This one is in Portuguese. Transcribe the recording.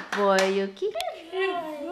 apoio. Que, que é